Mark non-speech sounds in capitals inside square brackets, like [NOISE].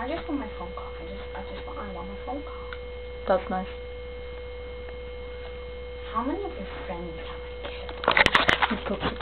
I just want my phone call. I just, I just want, I want my phone call. That's nice. How many of your friends have I killed? [LAUGHS]